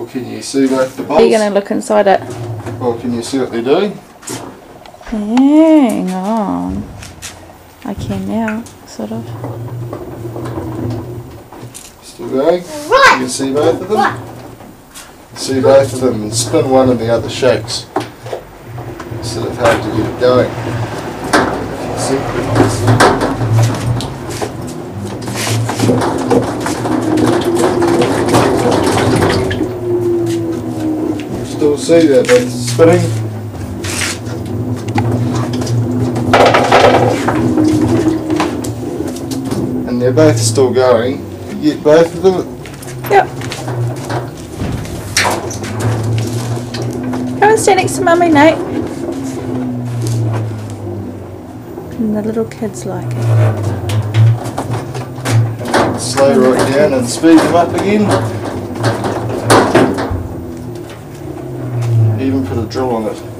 Well, can you see both the Are you going to look inside it? Well, can you see what they're doing? Hang on. I can now, sort of. Still going? You can see both of them? See both of them and spin one and the other shakes. Instead of having to get it going. You Still see that both spinning? And they're both still going. You get both of them Yep. Come and stand next to mummy, Nate. And the little kids like it. Slow right down and speed them up again. Put a drill on it.